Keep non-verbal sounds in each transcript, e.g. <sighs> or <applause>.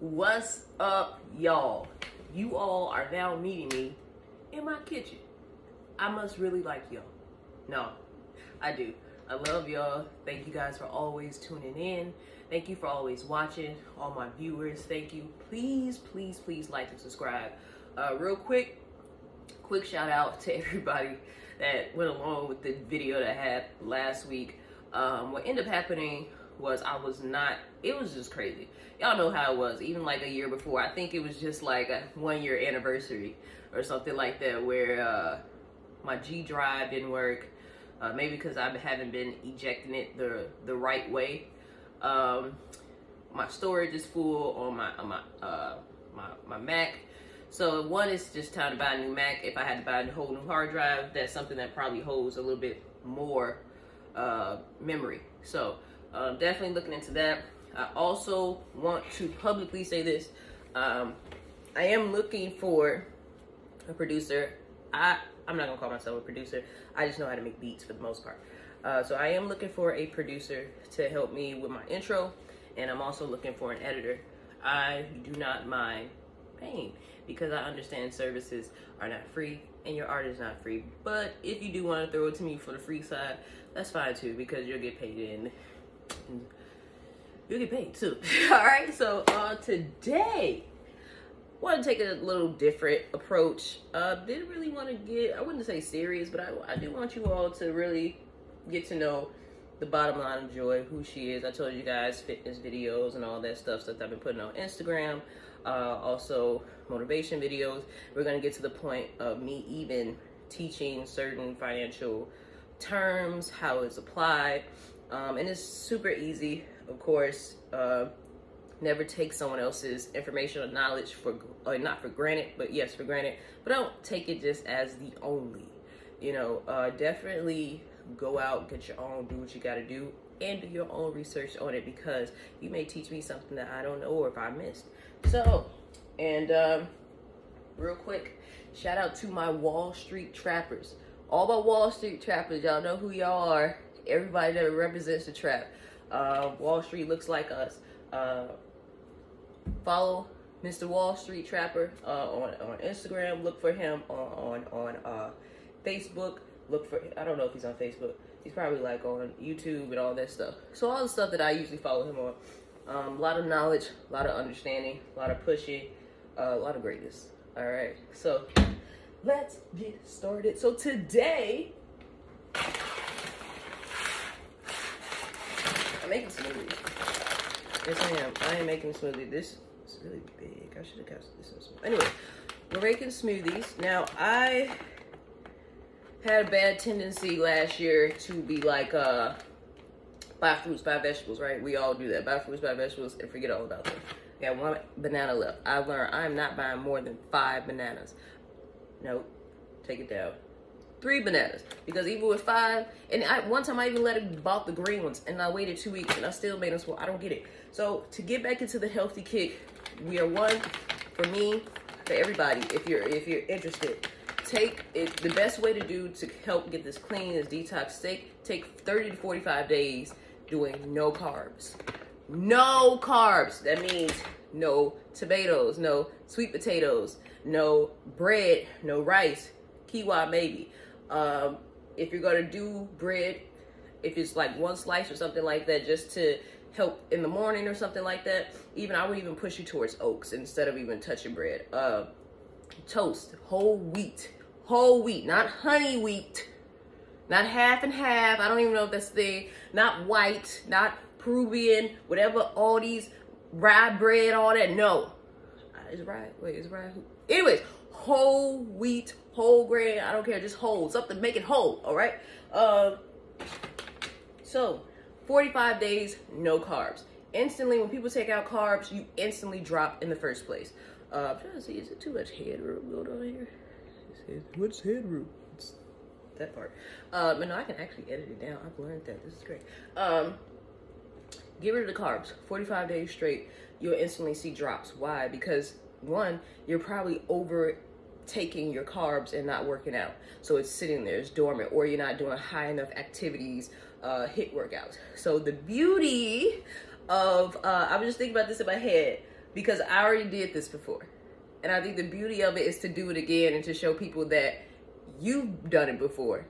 What's up, y'all? You all are now meeting me in my kitchen. I must really like y'all. No, I do. I love y'all. Thank you guys for always tuning in. Thank you for always watching. All my viewers, thank you. Please, please, please like and subscribe. Uh, real quick, quick shout out to <laughs> everybody that went along with the video that I had last week. Um, what ended up happening was I was not, it was just crazy. Y'all know how it was, even like a year before. I think it was just like a one year anniversary or something like that where uh, my G drive didn't work. Uh, maybe because I haven't been ejecting it the the right way. Um, my storage is full on my on my uh, my my Mac. So one is just time to buy a new Mac. If I had to buy a whole new hard drive, that's something that probably holds a little bit more uh, memory. So uh, definitely looking into that. I also want to publicly say this. Um, I am looking for a producer. I I'm not gonna call myself a producer. I just know how to make beats for the most part. Uh, so I am looking for a producer to help me with my intro, and I'm also looking for an editor. I do not mind paying because I understand services are not free and your art is not free. But if you do want to throw it to me for the free side, that's fine too because you'll get paid in. You'll get paid too. <laughs> All right. So uh, today want to take a little different approach. Uh, didn't really want to get, I wouldn't say serious, but I, I do want you all to really get to know the bottom line of Joy, who she is. I told you guys fitness videos and all that stuff that I've been putting on Instagram, uh, also motivation videos. We're going to get to the point of me even teaching certain financial terms, how it's applied. Um, and it's super easy, of course. Uh, never take someone else's information or knowledge for or not for granted but yes for granted. But don't take it just as the only you know uh, definitely go out get your own do what you got to do and do your own research on it because you may teach me something that i don't know or if i missed. So and um, real quick shout out to my wall street trappers. All my wall street trappers y'all know who y'all are everybody that represents the trap uh, wall street looks like us uh, follow Mr. Wall Street Trapper uh, on on Instagram. Look for him on on, on uh, Facebook. Look for I don't know if he's on Facebook. He's probably like on YouTube and all that stuff. So all the stuff that I usually follow him on. Um, a lot of knowledge, a lot of understanding, a lot of pushing, uh, a lot of greatness. All right, so let's get started. So today, I'm making smoothies. Yes, I am. I am making a smoothie. This is really big. I should have got this. Anyway, we're making smoothies. Now, I had a bad tendency last year to be like, uh, buy fruits, buy vegetables, right? We all do that. Buy fruits, buy vegetables, and forget all about them. Got one banana left. I learned I'm not buying more than five bananas. Nope. Take it down three bananas because even with five, and I, one time I even let it bought the green ones, and I waited two weeks, and I still made them small. I don't get it. So to get back into the healthy kick, we are one for me, for everybody. If you're if you're interested, take it. The best way to do to help get this clean is detox. Take take 30 to 45 days doing no carbs. No carbs. That means no tomatoes, no sweet potatoes, no bread, no rice, quinoa maybe. Um, if you're gonna do bread, if it's like one slice or something like that, just to help in the morning or something like that, even I would even push you towards oats instead of even touching bread. Uh, toast, whole wheat, whole wheat, not honey wheat, not half and half. I don't even know if that's the thing. Not white, not Peruvian, whatever. All these rye bread, all that. No, is rye. Wait, is rye? Anyways, whole wheat, whole grain. I don't care, just whole something. Make it whole. All right. Um. So, 45 days, no carbs. Instantly, when people take out carbs, you instantly drop in the first place. Uh, I'm trying to see, is it too much headroom going on here? What's headroom? It's that part. Um, and no, I can actually edit it down. I've learned that. This is great. Um, get rid of the carbs. 45 days straight, you'll instantly see drops. Why? Because one, you're probably over taking your carbs and not working out. So it's sitting there, it's dormant, or you're not doing high enough activities, uh, HIIT workouts. So the beauty of, uh, I was just thinking about this in my head. because I already did this before. And I think the beauty of it is to do it again and to show people that you've done it before.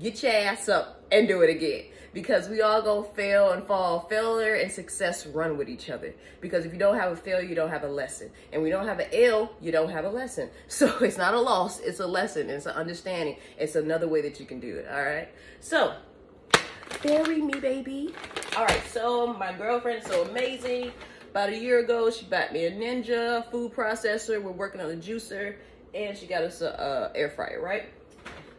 Get your ass up and do it again. Because we all go fail and fall. Failure and success run with each other. Because if you don't have a fail, you don't have a lesson. And we don't have an L, you don't have a lesson. <laughs> So it's not a loss, it's a lesson. It's an understanding. It's another way that you can do it. All right. So bury me, baby. All right. So my girlfriend is so amazing. About a year ago, she bought me a Ninja food processor. We're working on a juicer, and she got us a, a air fryer, right?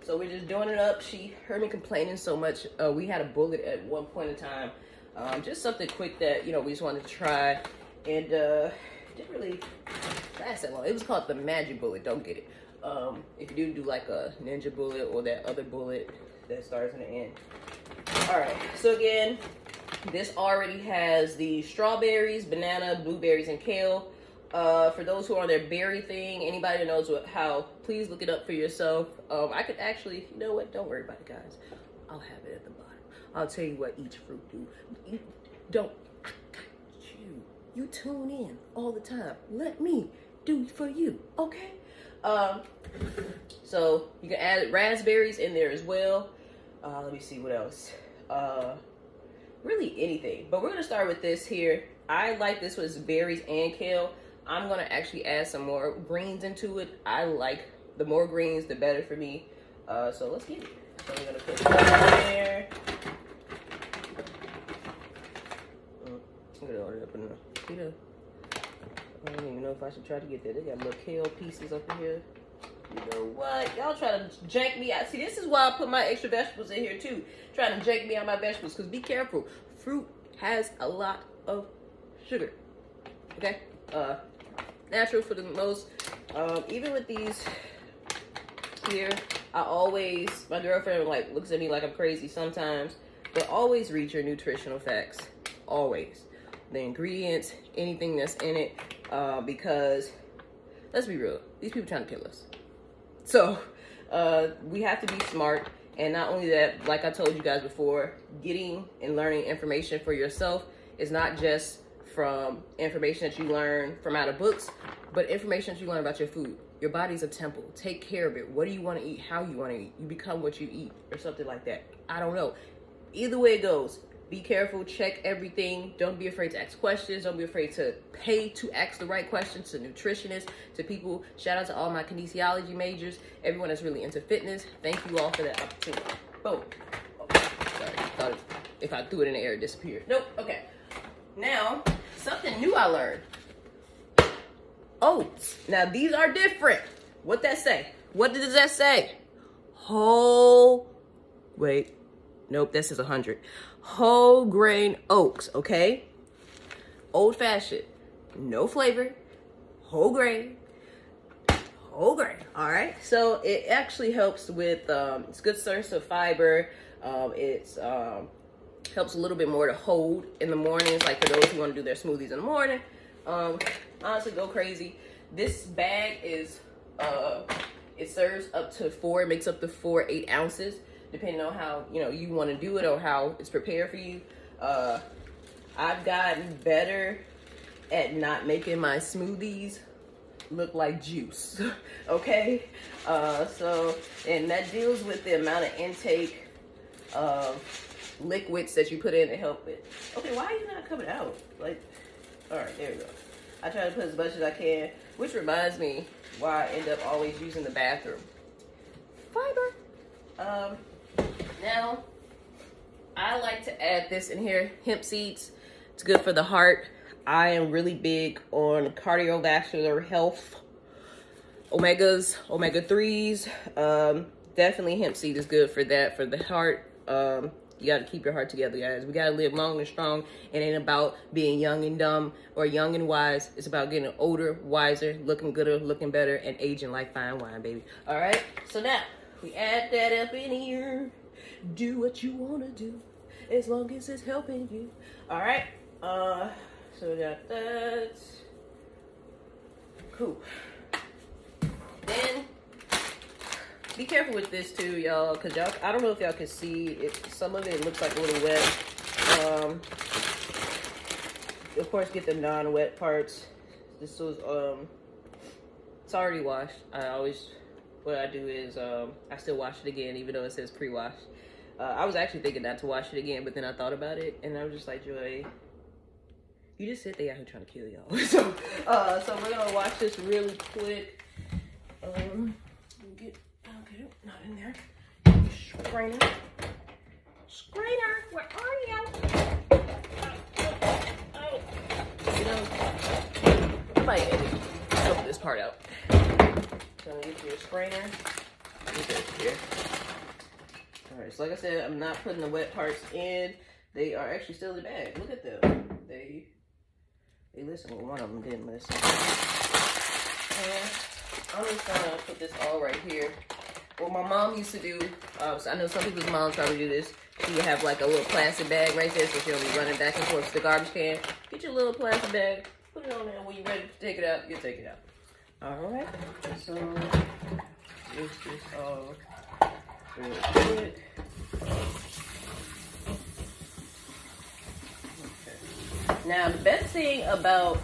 So we're just doing it up. She heard me complaining so much. Uh, we had a bullet at one point in time. Um, just something quick that, you know, we just wanted to try. And uh, didn't really last that long. It was called the Magic Bullet. Don't get it. Um, if you do do like a Ninja Bullet or that other bullet that starts in the end. All right. So again, this already has the strawberries, banana, blueberries, and kale. Uh, for those who are on their berry thing, anybody that knows what, how, please look it up for yourself. Um, I could actually, you know what? Don't worry about it, guys. I'll have it at the bottom. I'll tell you what each fruit do. You don't. You, you tune in all the time. Let me do for you, okay? Um, so you can add raspberries in there as well. Uh, let me see what else. Uh, really anything. But we're gonna start with this here. I like this with berries and kale. I'm gonna actually add some more greens into it. I like the more greens, the better for me. Uh, so let's get it. So we're gonna put that in there. I'm gonna order up in the, you I don't even know if I should try to get that. They got little kale pieces up in here. You know what? Y'all try to jank me out. See, this is why I put my extra vegetables in here too. Trying to jank me out my vegetables. Because be careful. Fruit has a lot of sugar. Okay? Uh, natural for the most. Um, even with these here, I always, my girlfriend like looks at me like I'm crazy sometimes. But always read your nutritional facts. Always. The ingredients, anything that's in it. Uh, because, let's be real. These people trying to kill us. So uh, we have to be smart. And not only that, like I told you guys before, getting and learning information for yourself is not just from information that you learn from out of books, but information that you learn about your food. Your body's a temple. Take care of it. What do you want to eat? How you want to eat? You become what you eat, or something like that. I don't know. Either way it goes, be careful, check everything. Don't be afraid to ask questions. Don't be afraid to pay to ask the right questions to nutritionists, to people. Shout out to all my kinesiology majors, everyone that's really into fitness. Thank you all for that opportunity. Boom. Okay. Sorry, thought if I threw it in the air, it disappeared. Nope. Okay. Now, something new I learned. Oats. Now, these are different. What that say? What does that say? Whole, wait, nope, this is 100 whole grain oats, okay? Old fashioned, no flavor, whole grain, whole grain, all right? So it actually helps with, um, it's good source of fiber. Um, it's, um, helps a little bit more to hold in the mornings, like for those who want to do their smoothies in the morning. Um, honestly, go crazy. This bag is, uh, it serves up to four, it makes up to four, eight ounces depending on how you know you want to do it or how it's prepared for you. Uh, I've gotten better at not making my smoothies look like juice. <laughs> okay, uh, so and that deals with the amount of intake of liquids that you put in to help it. Okay, why are you not coming out? Like, all right, there we go. I try to put as much as I can, which reminds me why I end up always using the bathroom. Fiber. Um, now, I like to add this in here, hemp seeds. It's good for the heart. I am really big on cardiovascular health, omegas, omega-3s. Um, definitely hemp seed is good for that, for the heart. Um, you got to keep your heart together, guys. We got to live long and strong. It ain't about being young and dumb or young and wise. It's about getting older, wiser, looking gooder, looking better, and aging like fine wine, baby. All right? So now, we add that up in here do what you want to do as long as it's helping you. All right. Uh, so we got that. Cool. Then be careful with this too, y'all, because y'all, I don't know if y'all can see. Some of it looks like a little wet. Um, of course, get the non-wet parts. This was um, it's already washed. I always, what I do is um, I still wash it again, even though it says pre-wash. Uh, I was actually thinking not to wash it again, but then I thought about it, and I was just like, Joy, you just sit there out trying to kill y'all. <laughs> so, uh, so we're gonna watch this really quick. Um, not in there. Strainer. Strainer, where are you? Oh, oh, oh. You know, I might edit some this part out. So I'm gonna get you a strainer. Get this here. Alright, so like I said, I'm not putting the wet parts in. They are actually still in the bag. Look at them. They they listened. Well, one of them didn't listen. And I'm just gonna put this all right here. What my mom used to do, uh, so I know some people's moms probably do this. She would have like a little plastic bag right there so she don't be running back and forth to the garbage can. Get your little plastic bag, put it on there. When you're ready to take it out, you take it out. All right. So this is all quick. Okay. Now the best thing about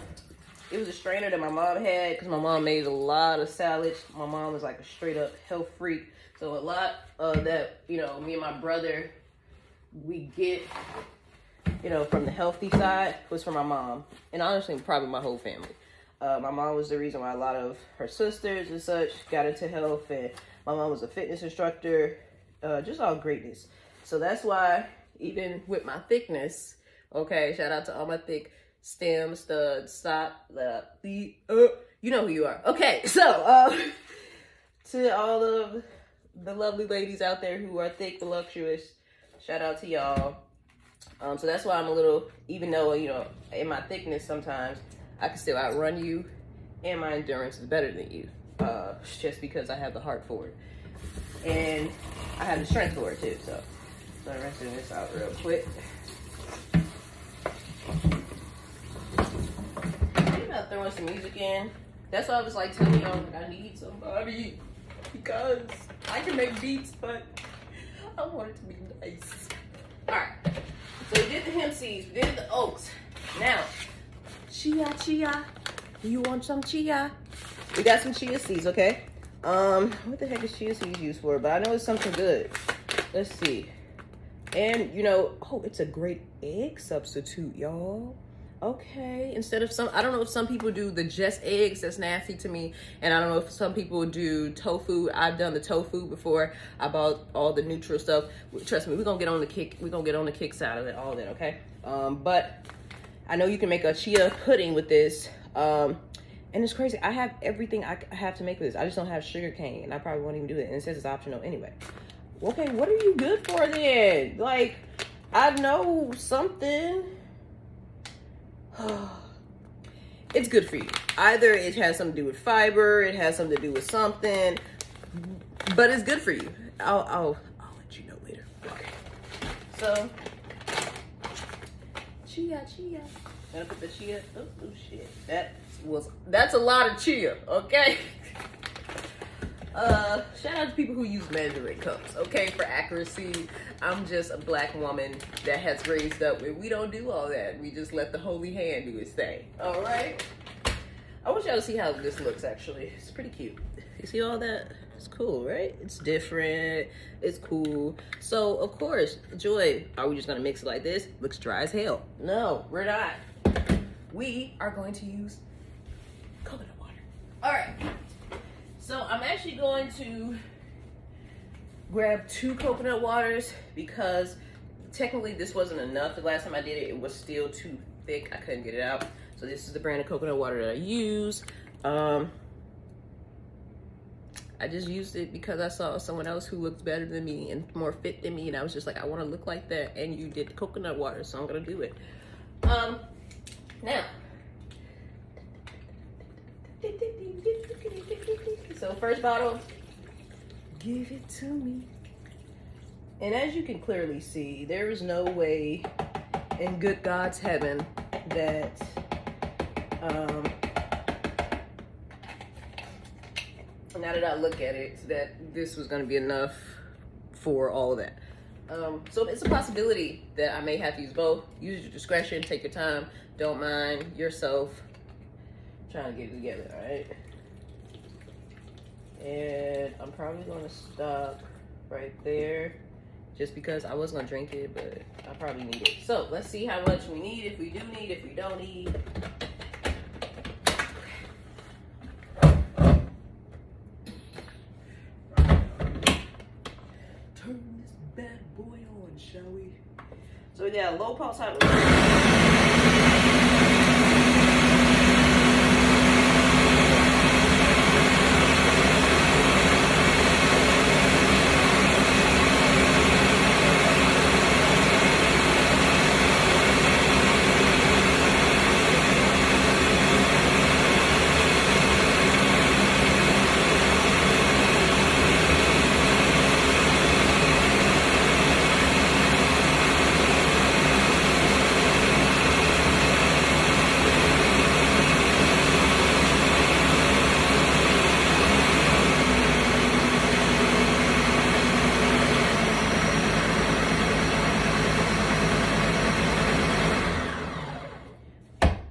it was a strainer that my mom had because my mom made a lot of salads. My mom was like a straight up health freak. So a lot of that, you know, me and my brother, we get, you know, from the healthy side was from my mom. And honestly, probably my whole family. Uh, my mom was the reason why a lot of her sisters and such got into health. And my mom was a fitness instructor. Uh, just all greatness. So that's why even with my thickness, okay, shout out to all my thick stem, stud, stop, the, uh, you know who you are. Okay, <laughs> so, uh, to all of the lovely ladies out there who are thick, voluptuous, shout out to y'all. Um, so that's why I'm a little, even though, you know, in my thickness sometimes, I can still outrun you, and my endurance is better than you, uh, just because I have the heart for it. And I have the strength for it too, so. So I'm rinsing this out real quick. Throwing some music in. That's why I was like telling y'all like I need somebody because I can make beats, but I want it to be nice. Alright. So we did the hemp seeds, we did the oats. Now, chia chia. Do you want some chia? We got some chia seeds, okay? Um, what the heck is chia seeds used for? But I know it's something good. Let's see. And you know, oh, it's a great egg substitute, y'all. Okay, instead of some, I don't know if some people do the just eggs, that's nasty to me. And I don't know if some people do tofu. I've done the tofu before. I bought all the neutral stuff. Trust me, we're gonna get on the kick, we're gonna get on the kick side of it, all that, okay? Um, but I know you can make a chia pudding with this. Um, and it's crazy. I have everything I have to make with this. I just don't have sugar cane, and I probably won't even do it. And it says it's optional anyway. Okay, what are you good for then? Like, I know something. <sighs> it's good for you. Either it has something to do with fiber, it has something to do with something, but it's good for you. I'll, I'll, I'll let you know later. Okay. So, chia, chia. Gotta put the chia. Oh, oh shit. That was that's a lot of chia. Okay. <laughs> Uh, shout out to people who use measuring cups, okay, for accuracy. I'm just a black woman that has raised up where we don't do all that. We just let the holy hand do its thing. All right. I want y'all to see how this looks. Actually, it's pretty cute. You see all that? It's cool, right? It's different. It's cool. So of course, Joy, are we just gonna mix it like this? Looks dry as hell. No, we're not. We are going to use coconut water. All right. So I'm actually going to grab two coconut waters because technically this wasn't enough. The last time I did it, it was still too thick. I couldn't get it out. So this is the brand of coconut water that I use. Um, I just used it because I saw someone else who looked better than me and more fit than me. And I was just like, I want to look like that. And you did coconut water, so I'm going to do it. Um, now, so first bottle, give it to me. And as you can clearly see, there is no way in good God's heaven that um, now that I look at it, that this was going to be enough for all of that. Um, so it's a possibility that I may have to use both. Use your discretion, take your time. Don't mind yourself trying to get it together, all right? And I'm probably gonna stop right there just because I was gonna drink it, but I probably need it. So let's see how much we need, if we do need, if we don't need. Turn this bad boy on, shall we? So yeah, low pulse hypertension.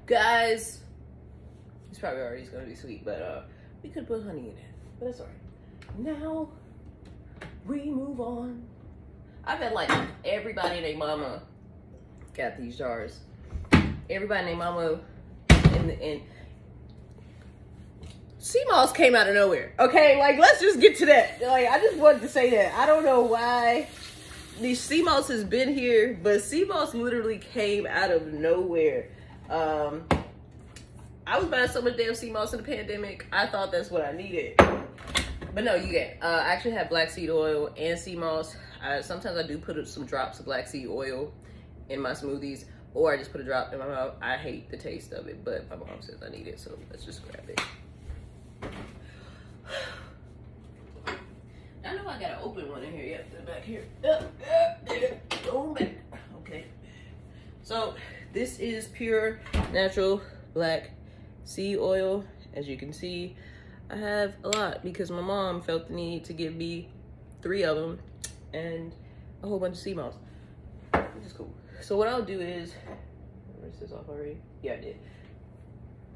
Guys, it's probably already gonna be sweet, but uh, we could put honey in it, but that's alright. Now we move on. I bet like everybody and their mama got these jars. Everybody and their mama in the in. Sea moss came out of nowhere. Okay, like let's just get to that. Like I just wanted to say that. I don't know why these sea moss has been here, but sea moss literally came out of nowhere. Um, I was buying so much damn sea moss in the pandemic. I thought that's what I needed. But no, you get. Uh, I actually have black seed oil and sea moss. Sometimes I do put some drops of black seed oil in my smoothies, or I just put a drop in my mouth. I hate the taste of it, but my mom says I need it, so let's just grab it. <sighs> I know I got an open one in here. Yep, they're back here. Going back. Okay. So this is pure natural black seed oil. As you can see, I have a lot because my mom felt the need to give me three of them and a whole bunch of sea moss, which is cool. So what I'll do is, rinse this off already? Yeah, I did.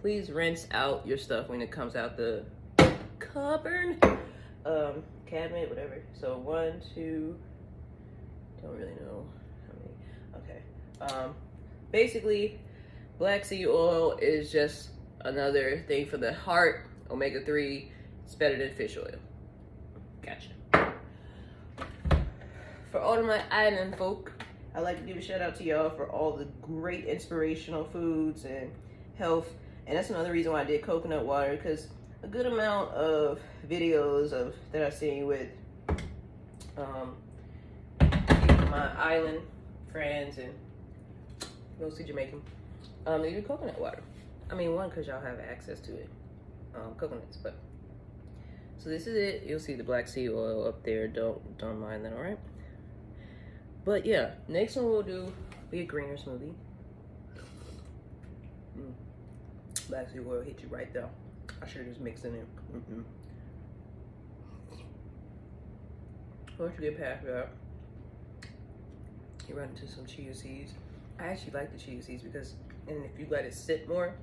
Please rinse out your stuff when it comes out the cupboard, um, cabinet, whatever. So one, two, don't really know how many. Okay. Um, basically, black seed oil is just another thing for the heart. Omega 3 it's better than fish oil. Gotcha. For all of my island folk, I'd like to give a shout out to y'all for all the great inspirational foods and health. And that's another reason why I did coconut water because a good amount of videos of that I've seen with um, my island friends and mostly Jamaican, um, they do coconut water. I mean, one, because y'all have access to it, um, coconuts, but. So this is it. You'll see the black seed oil up there. Don't don't mind that, all right? But yeah, next one we'll do be a greener smoothie. Mm. Black seed oil hit you right there. I should have just mixed it in. Mm-mm. Once you get past that, you run into some chia seeds. I actually like the chia seeds because, and if you let it sit more,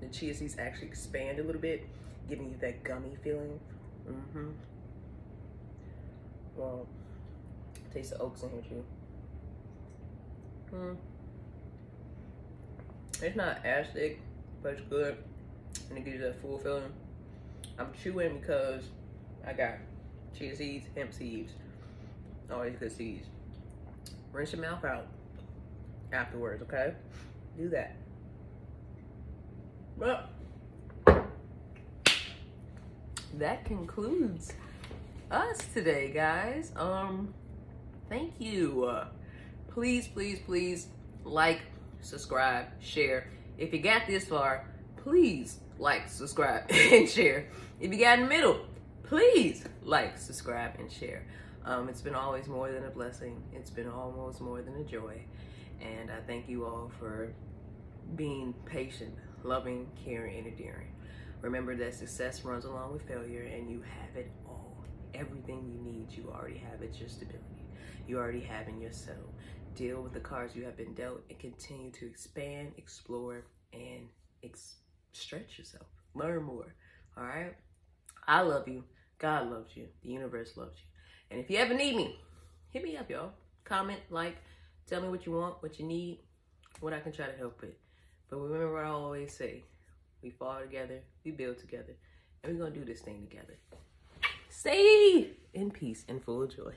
the chia seeds actually expand a little bit, giving you that gummy feeling. Mm-hmm. Well, taste the oats in here too. Hmm. It's not as thick, but it's good. And it gives you that full feeling. I'm chewing because I got chia seeds, hemp seeds, all these good seeds. Rinse your mouth out afterwards, okay? Do that. Well, that concludes us today, guys. Um, thank you. Uh, please, please, please like, subscribe, share. If you got this far, please like, subscribe, <laughs> and share. If you got in the middle, please like, subscribe, and share. Um, it's been always more than a blessing. It's been almost more than a joy. And I thank you all for being patient, loving, caring, and endearing. Remember that success runs along with failure and you have it all. Everything you need, you already have. It's your stability. You already have in yourself. Deal with the cards you have been dealt and continue to expand, explore, and ex stretch yourself, learn more. All right. I love you. God loves you. The universe loves you. And if you ever need me, hit me up, y'all. Comment, like, tell me what you want, what you need, what I can try to help with. But remember what I always say we fall together, we build together, and we're to do this thing together. Stay in peace and full of joy.